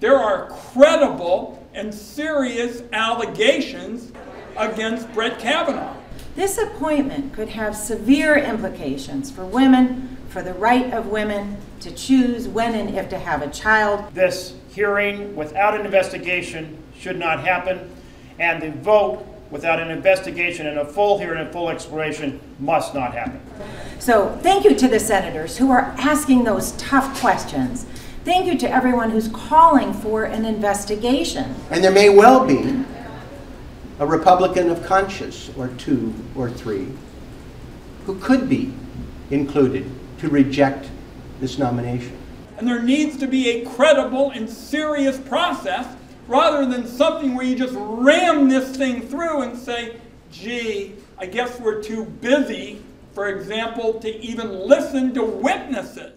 there are credible and serious allegations against Brett Kavanaugh. This appointment could have severe implications for women, for the right of women to choose when and if to have a child. This hearing without an investigation should not happen, and the vote without an investigation and a full hearing and full exploration must not happen. So thank you to the senators who are asking those tough questions. Thank you to everyone who's calling for an investigation. And there may well be a Republican of conscience or two or three who could be included to reject this nomination. And there needs to be a credible and serious process rather than something where you just ram this thing through and say, gee, I guess we're too busy, for example, to even listen to witnesses.